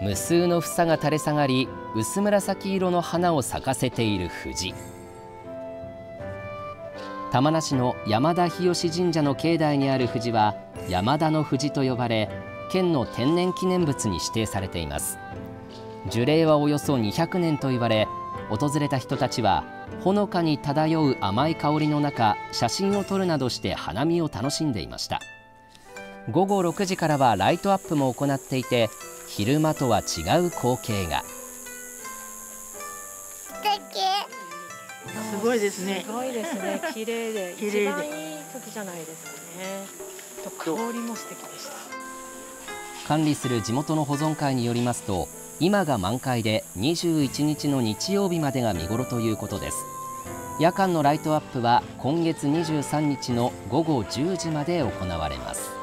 無数の房が垂れ下がり薄紫色の花を咲かせている藤。玉名市の山田日吉神社の境内にある藤は山田の藤と呼ばれ県の天然記念物に指定されています。樹齢はおよそ200年と言われ訪れた人たちはほのかに漂う甘い香りの中写真を撮るなどして花見を楽しんでいました。午後6時からはライトアップも行っていて昼間とは違う光景が。すごいですね。すごいですね。綺麗で。綺麗で。一番いい時じゃないですかね。と香りも素敵でした。管理する地元の保存会によりますと今が満開で21日の日曜日までが見頃ということです。夜間のライトアップは今月23日の午後10時まで行われます